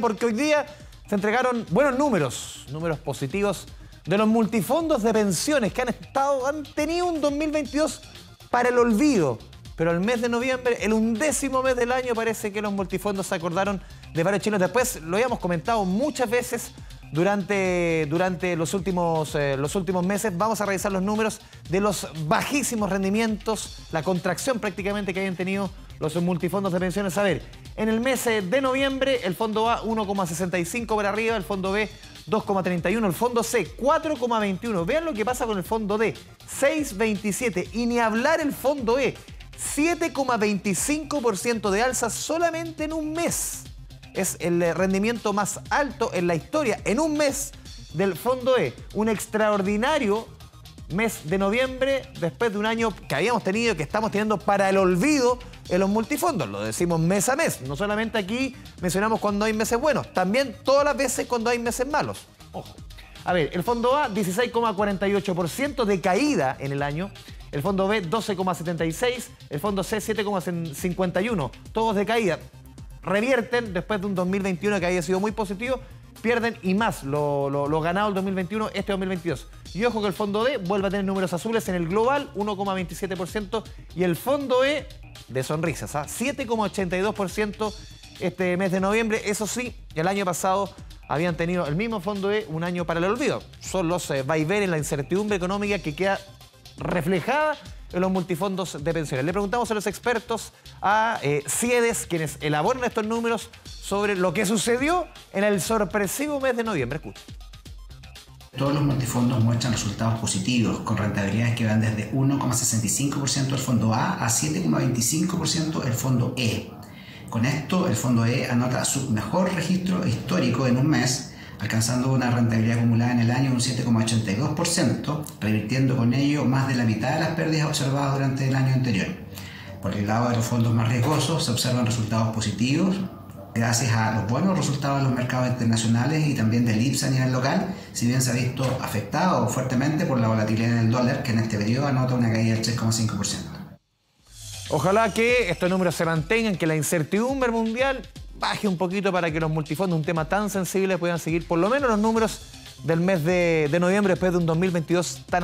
porque hoy día se entregaron buenos números, números positivos de los multifondos de pensiones que han estado, han tenido un 2022 para el olvido. Pero el mes de noviembre, el undécimo mes del año, parece que los multifondos se acordaron de varios chinos. Después lo habíamos comentado muchas veces durante, durante los, últimos, eh, los últimos meses. Vamos a revisar los números de los bajísimos rendimientos, la contracción prácticamente que hayan tenido los multifondos de pensiones. A ver, en el mes eh, de noviembre el fondo A 1,65 por arriba, el fondo B 2,31, el fondo C 4,21. Vean lo que pasa con el fondo D, 6,27 y ni hablar el fondo E, 7,25% de alza solamente en un mes es el eh, rendimiento más alto en la historia en un mes del Fondo E. Un extraordinario mes de noviembre después de un año que habíamos tenido, que estamos teniendo para el olvido en los multifondos. Lo decimos mes a mes. No solamente aquí mencionamos cuando hay meses buenos, también todas las veces cuando hay meses malos. Ojo. A ver, el fondo A 16,48% de caída en el año. El fondo B 12,76%. El fondo C 7,51%. Todos de caída revierten después de un 2021 que haya sido muy positivo, pierden y más lo, ganado el 2021, este 2022. Y ojo que el fondo D vuelve a tener números azules en el global, 1,27%, y el fondo E de sonrisas, 7,82% ¿ah? este mes de noviembre. Eso sí, el año pasado habían tenido el mismo fondo E un año para el olvido. Son los eh, en la incertidumbre económica que queda reflejada en los multifondos de pensiones. Le preguntamos a los expertos, a eh, CIEDES, quienes elaboran estos números, sobre lo que sucedió en el sorpresivo mes de noviembre. Todos los multifondos muestran resultados positivos, con rentabilidades que van desde 1,65% el fondo A a 7,25% el fondo E. Con esto, el fondo E anota su mejor registro histórico en un mes alcanzando una rentabilidad acumulada en el año de un 7,82%, revirtiendo con ello más de la mitad de las pérdidas observadas durante el año anterior. Por el lado de los fondos más riesgosos se observan resultados positivos gracias a los buenos resultados de los mercados internacionales y también del IPSA a nivel local, si bien se ha visto afectado fuertemente por la volatilidad del dólar, que en este periodo anota una caída del 3,5%. Ojalá que estos números se mantengan, que la incertidumbre mundial baje un poquito para que los multifondos, un tema tan sensible, puedan seguir por lo menos los números del mes de, de noviembre después de un 2022 tan